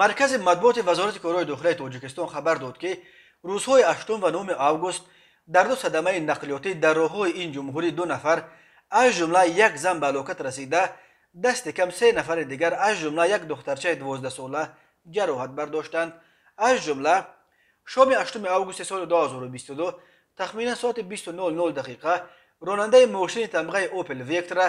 маркази матбуоти вазорати корҳои дохилаи тоҷикистон хабар дод ки рӯзҳои аштум ва нуми август дар ду садамаи нақлиётӣ дар роҳҳои ин ҷумҳурӣ ду нафар аз ҷумла як зан ба ҳалокат расида дасти кам се нафари дигар аз ҷумла як духтарчаи дувоздаҳсола ҷароҳат бардоштанд. аз ҷумла шоми аштуми августи соли 2022 тахминан соати 20:00 дақиқа ронандаи мошини тамғаи опел вектора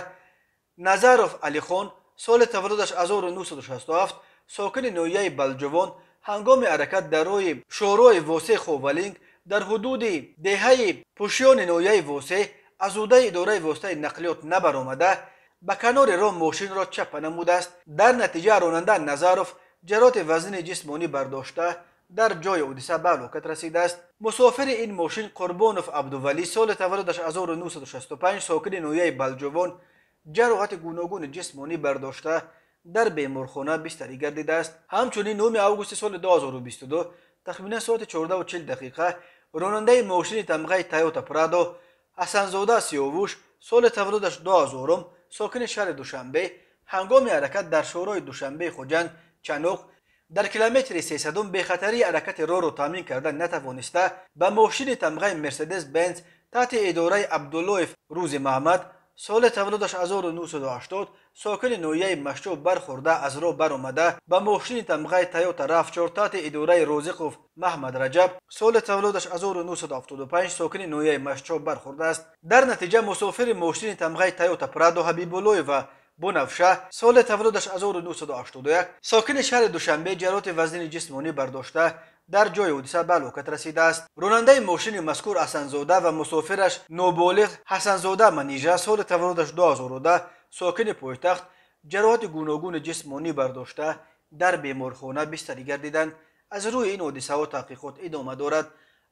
назаров алихон соли таваллудаш 1967 сокини ноҳияи балҷувон ҳангоми ҳаракат дар роҳи шоҳроҳи восеъ ховалинг дар ҳудуди деҳаи пӯшёни ноҳияи восеъ аз ӯдаи идораи воситаи нақлиёт набаромада ба канори роҳ мошинро чапа намудааст. Дар натиҷа ронанда назаров ҷароҳати вазнини ҷисмонӣ бардошта дар ҷои ҳодиса ба ҳалокат расидааст. Мусофири ин мошин қурбонов абдувалӣ соли таваллудаш 1965 сокини ноҳияи балҷувон ҷароҳати гуногуни ҷисмонӣ бардошта дар беморхона бистарӣ гардидааст. Ҳамчунин нуми августи соли 2022 тахминан соати 1440 дақиқа ронандаи мошини тамғаи тойота прадо ҳасанзода сиёвуш соли таваллудаш 2000 сокини шаҳри душанбе ҳангоми ҳаракат дар шоҳрои душанбеи хоҷанд чаноқ дар километри сесадум бехатарии ҳаракати роҳро таъмин карда натавониста ба мошини тамғаи мерседес бенз таҳти идораи абдуллоев рӯзи маҳмад соли таваллудаш 1980 сокини ноҳияи машчоб бархӯрда аз роҳ баромада ба мошини тамғаи тойота рафчор таҳти идораи розиқов маҳмад раҷаб соли таваллудаш 1975 сокини ноҳияи машчоб бархӯрдааст дар натиҷа мусофири мошини тамғаи тойота прадо ҳабибуллоева бунавша соли таваллудаш 1981 сокини шаҳри душанбе ҷароҳати вазнини ҷисмонӣ бардошта дар ҷои ҳодиса ба ҳалокат расидааст ронандаи мошини мазкур ҳасанзода ва мусофираш ноболиғ ҳасанзода манижа соли таваллудаш 2010 сокини пойтахт ҷароҳати гуногуни ҷисмонӣ бардошта дар беморхона бистарӣ гардиданд аз рӯи ин ҳодисаҳо таҳқиқот идома дорад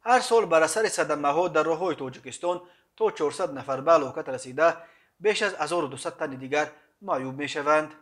ҳар сол бар асари садамаҳо дар роҳҳои тоҷикистон то 400 нафар ба ҳалокат расида беш аз 1200 ما يوم مش event